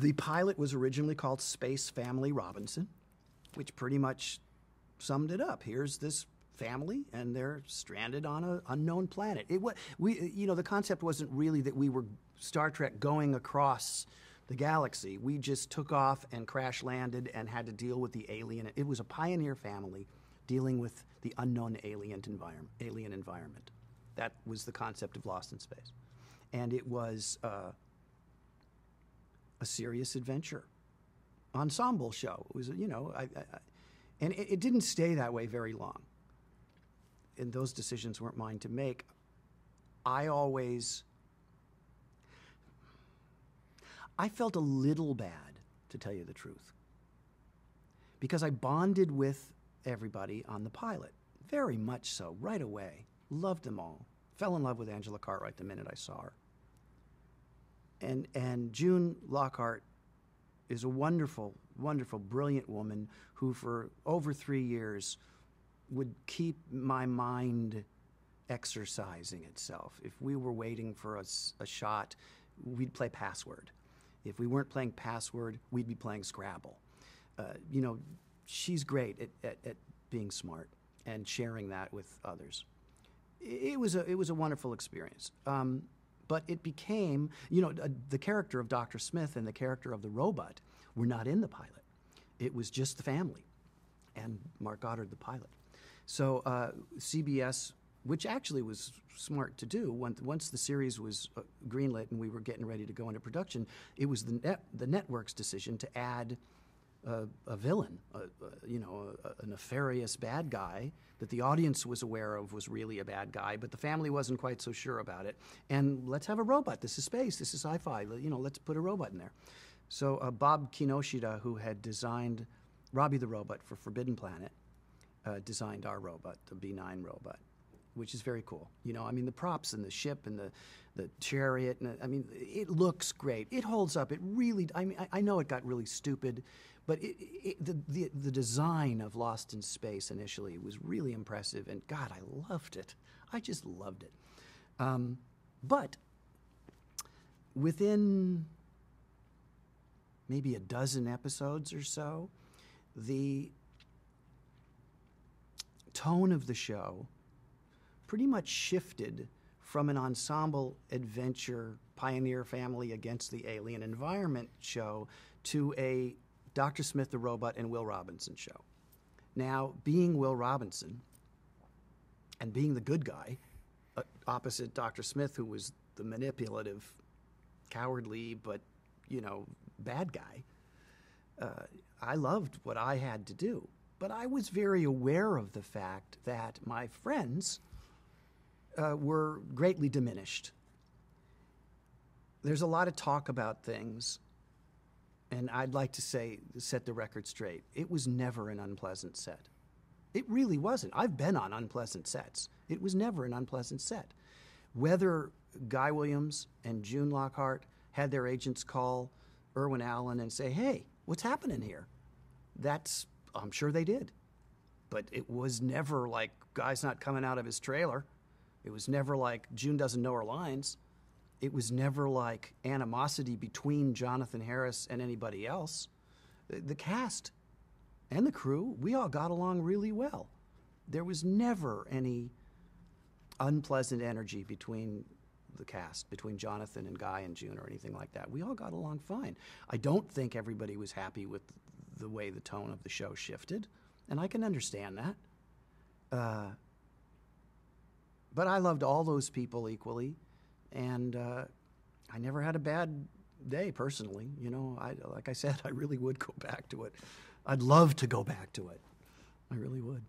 The pilot was originally called Space Family Robinson, which pretty much summed it up. Here's this family, and they're stranded on an unknown planet. It wa- we, you know, the concept wasn't really that we were Star Trek going across the galaxy. We just took off and crash landed and had to deal with the alien. It was a pioneer family dealing with the unknown alien environment. Alien environment. That was the concept of Lost in Space, and it was uh, a serious adventure ensemble show. It was, you know, I, I, and it, it didn't stay that way very long. And those decisions weren't mine to make. I always, I felt a little bad, to tell you the truth, because I bonded with everybody on the pilot, very much so, right away. Loved them all. Fell in love with Angela Cartwright the minute I saw her. And and June Lockhart is a wonderful, wonderful, brilliant woman who, for over three years, would keep my mind exercising itself. If we were waiting for a shot, we'd play password. If we weren't playing password, we'd be playing Scrabble. Uh, you know, she's great at, at, at being smart and sharing that with others. It was a, it was a wonderful experience. Um, but it became, you know, uh, the character of Dr. Smith and the character of the robot were not in the pilot. It was just the family and Mark Goddard, the pilot. So uh, CBS, which actually was smart to do, once, the series was uh, greenlit and we were getting ready to go into production, it was the, net, the network's decision to add a, a villain, a, you know, a, a nefarious bad guy that the audience was aware of was really a bad guy, but the family wasn't quite so sure about it. And let's have a robot. This is space. This is sci-fi. You know, let's put a robot in there. So uh, Bob Kinoshita, who had designed Robby the robot for Forbidden Planet, uh, designed our robot, the B9 robot, which is very cool. You know, I mean, the props and the ship and the, the chariot, and I mean, it looks great. It holds up. It really, I mean, I, I know it got really stupid, but it, it, the, the, the design of Lost in Space initially was really impressive, and God, I loved it. I just loved it. Um, but within maybe a dozen episodes or so, the tone of the show pretty much shifted from an ensemble adventure pioneer family against the alien environment show to a Dr. Smith the Robot and Will Robinson show. Now, being Will Robinson and being the good guy, uh, opposite Dr. Smith, who was the manipulative, cowardly, but, you know, bad guy, uh, I loved what I had to do. But I was very aware of the fact that my friends uh, were greatly diminished. There's a lot of talk about things, and I'd like to say, set the record straight. It was never an unpleasant set. It really wasn't. I've been on unpleasant sets. It was never an unpleasant set. Whether Guy Williams and June Lockhart had their agents call Irwin Allen and say, hey, what's happening here? That's, I'm sure they did. But it was never like Guy's not coming out of his trailer. It was never like June doesn't know her lines. It was never like animosity between Jonathan Harris and anybody else. The, cast and the crew, we all got along really well. There was never any unpleasant energy between the cast, between Jonathan and Guy and June or anything like that. We all got along fine. I don't think everybody was happy with the way the tone of the show shifted, and I can understand that. Uh, but I loved all those people equally, and uh, I never had a bad day personally. You know, I like I said, I really would go back to it. I'd love to go back to it. I really would.